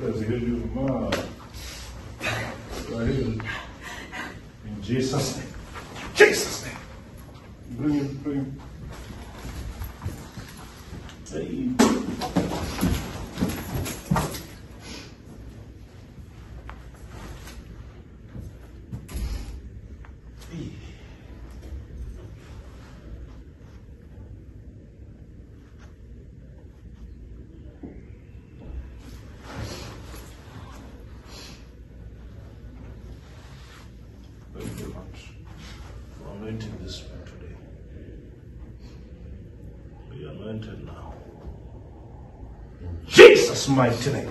That's a good use of mine. Right here. In Jesus' name. Jesus' name. Bring it, bring it. Hey. Thank you very much for anointing this man today. Be anointed now. In Jesus' mighty name.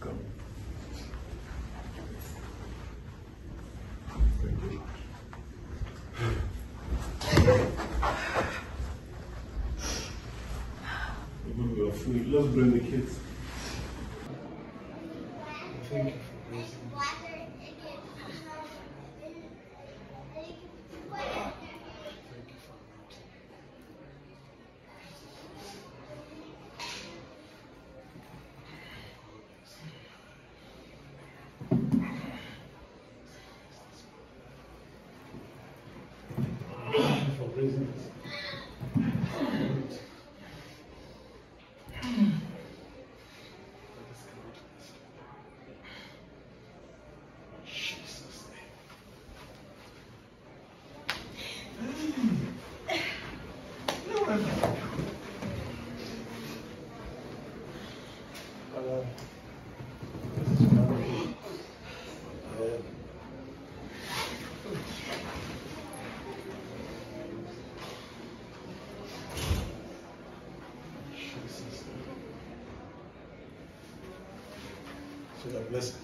Come. Let's bring the kids. Thank you She's like, listen,